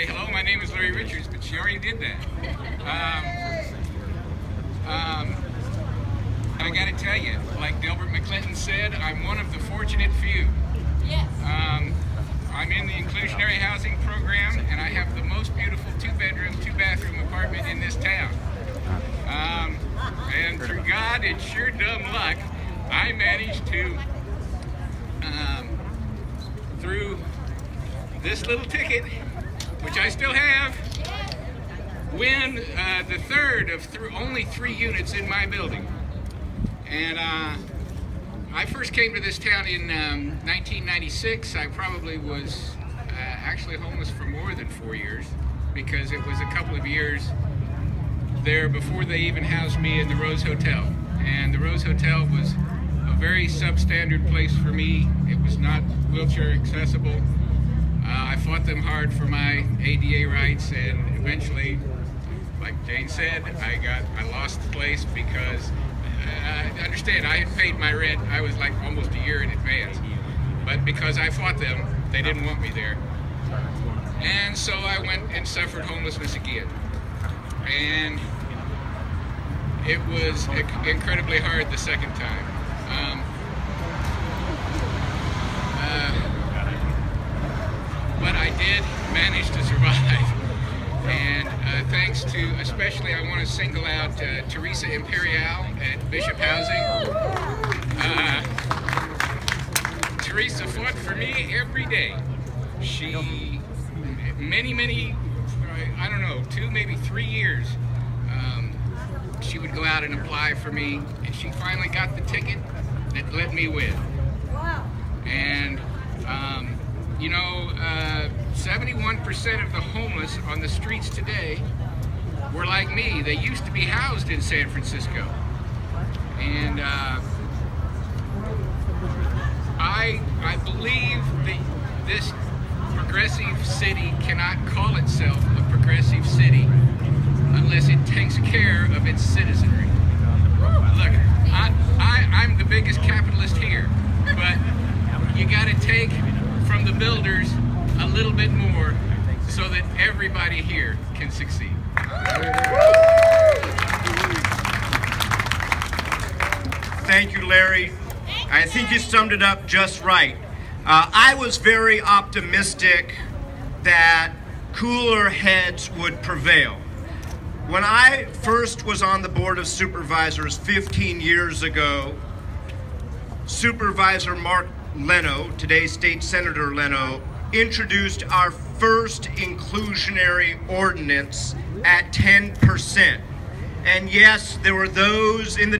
say hello. My name is Larry Richards, but she already did that. Um, um, I got to tell you, like Delbert McClinton said, I'm one of the fortunate few. Yes. Um, I'm in the inclusionary housing program, and I have the most beautiful two-bedroom, two-bathroom apartment in this town. Um, and through God and sure dumb luck, I managed to, um, through this little ticket, which I still have, win uh, the third of th only three units in my building. And uh, I first came to this town in um, 1996. I probably was uh, actually homeless for more than four years because it was a couple of years there before they even housed me in the Rose Hotel. And the Rose Hotel was a very substandard place for me. It was not wheelchair accessible. Uh, I fought them hard for my ADA rights and eventually, like Jane said, I got I lost the place because uh, understand I had paid my rent. I was like almost a year in advance. But because I fought them, they didn't want me there. And so I went and suffered homelessness again and it was incredibly hard the second time. Um, uh, but I did manage to survive. And uh, thanks to, especially I want to single out uh, Teresa Imperial at Bishop Housing. Uh, Teresa fought for me every day. She, many, many I don't know, two, maybe three years, um, she would go out and apply for me, and she finally got the ticket that let me win. Wow. And, um, you know, 71% uh, of the homeless on the streets today were like me. They used to be housed in San Francisco. And uh, I, I believe that this progressive city cannot call itself a progressive city unless it takes care of its citizenry. Look, I, I, am the biggest capitalist here, but you got to take from the builders little bit more so that everybody here can succeed. Thank you, Larry. I think you summed it up just right. Uh, I was very optimistic that cooler heads would prevail. When I first was on the Board of Supervisors 15 years ago, Supervisor Mark Leno, today's State Senator Leno, introduced our first inclusionary ordinance at 10%. And yes, there were those in the